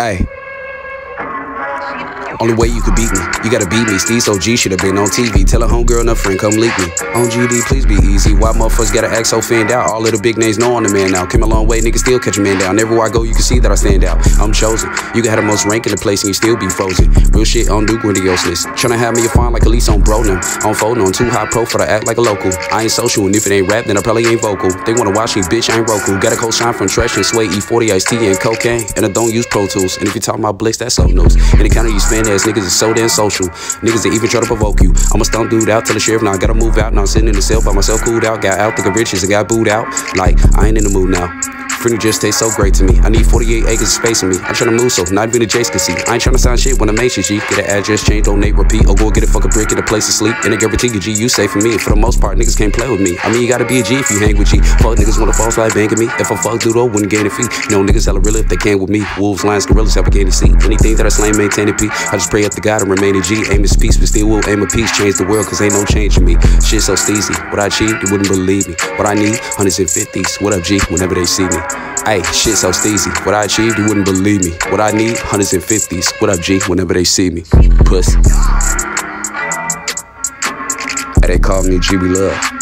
Hey. Only way you could beat me, you gotta beat me. Steve so G should have been on TV. Tell a homegirl and a friend, come leak me. On GD, please be easy. Why motherfuckers gotta act so fanned out? All of the big names know I'm the man now. Came a long way, niggas still catch a man down. Everywhere I go, you can see that I stand out. I'm chosen. You can have the most rank in the place and you still be frozen. Real shit on Duke Grandiose Tryna have me a fine like Elise on Broden. On folding on too high profile to act like a local. I ain't social, and if it ain't rap, then I probably ain't vocal. They wanna watch me, bitch, I ain't Roku. Got a cold shine from Trash and Sway, E40, Ice-T, and cocaine. And I don't use Pro Tools. And if you talk about Blix, that's so news. The counter you spend niggas is so damn social. Niggas that even try to provoke you. I'm a stunt dude out to the sheriff, now I gotta move out. Now I'm sitting in the cell by myself, cooled out. Got out, thinking riches and got booed out. Like, I ain't in the mood now. Freedom just tastes so great to me. I need 48 acres of space in me. I'm tryna move so not even see. I ain't tryna sign shit when I make shit, G. Get an address, change, donate, repeat. Or go get a fucking brick, get a place to sleep. And I guarantee you, G, you safe for me. For the most part, niggas can't play with me. I mean, you gotta be a G if you hang with G. Fuck niggas wanna fall like banging me. If I fuck dude, wouldn't gain a fee. No niggas hella real if they can with me. Wolves, lions, gorillas, have a candy seat. Anything that I slay, maintain it, a P. I just pray up to God and remain a G. Aim is peace, but still will aim a peace. Change the world, cause ain't no change in me. Shit so steezy. What I achieved, you wouldn't believe me. What I need, hundreds and fifties. What up, G, whenever they see me. Hey, shit so steezy. What I achieved, you wouldn't believe me. What I need, hundreds and fifties. What up, G, whenever they see me. Pussy. Hey, they call me GB Love.